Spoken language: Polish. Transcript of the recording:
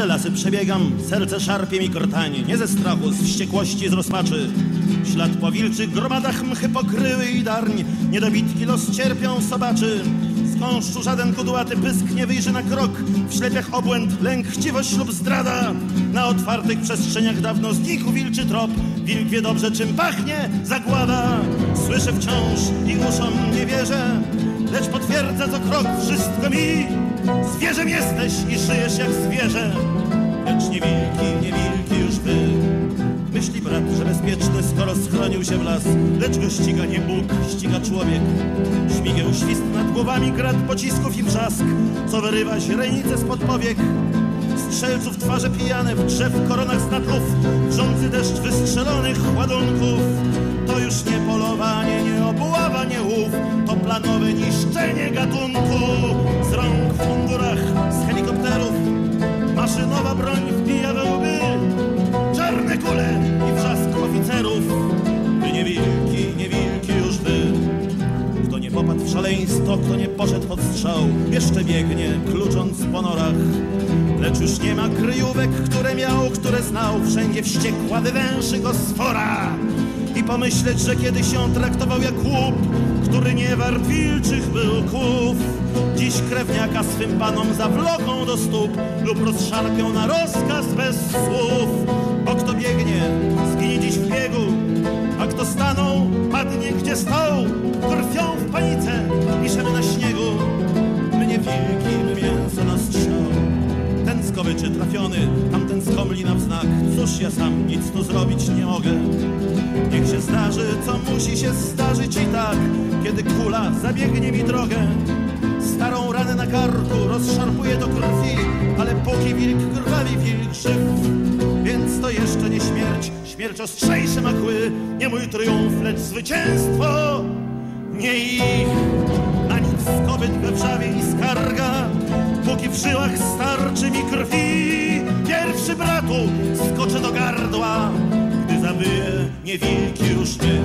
Te lasy przebiegam, serce szarpie mi krtań, nie ze strachu, z wściekłości, z rozpaczy. Ślad po wilczych gromadach mchy pokryły i darń, niedobitki los cierpią sobaczy. Z gąszczu żaden kudłaty pysk nie wyjrzy na krok, w ślepiach obłęd, lęk, chciwość lub zdrada. Na otwartych przestrzeniach dawno znikł wilczy trop, wilk wie dobrze czym pachnie zagłada. Słyszę wciąż i uszom nie wierzę, lecz potwierdza co krok wszystko mi. Zwierzem jesteś i żyjesz jak zwierzę, lecz nie wilki, nie wilki już wy. Myśli brat, że bezpieczny, skoro schronił się w las, lecz go ściga nie Bóg, ściga człowiek. Śmigieł świst nad głowami, grad pocisków i wrzask, co wyrywa źrenice spod powiek. Strzelców twarze pijane w drzew koronach znaków, wrzący deszcz wystrzelonych ładunków. Maszynowa broń wbija we łby. Czarne kule i wrzask oficerów, by nie wilki, nie wilki już by. Kto nie popadł w szaleństwo, kto nie poszedł pod strzał, jeszcze biegnie, klucząc po norach. Lecz już nie ma kryjówek, które miał, które znał, wszędzie wściekła wywęszy go sfora. I pomyśleć, że kiedyś ją traktował jak łup, który nie wart wilczych był kłów. Dziś krewniaka swym panom zawloką do stóp lub rozszarpią na rozkaz bez słów. Bo kto biegnie, zginie dziś w biegu, a kto stanął, padnie gdzie stał. Krwią w panice piszemy na śniegu, my nie wilki, mięso na strzał. Ten skowyczy trafiony, tamten skomli na wznak. Cóż ja sam nic tu zrobić nie mogę. Niech się zdarzy, co musi się zdarzyć zabiegnie mi drogę. Starą ranę na karku rozszarpuje do krwi, ale póki wilk krwawi, wilk żyw. Więc to jeszcze nie śmierć, śmierć ostrzejsze ma kły, nie mój triumf, lecz zwycięstwo, nie ich. Na nic skobyt we wrzawie i skarga, póki w żyłach starczy mi krwi. Pierwszy bratu skoczę do gardła, gdy zawyje nie wilki już nie.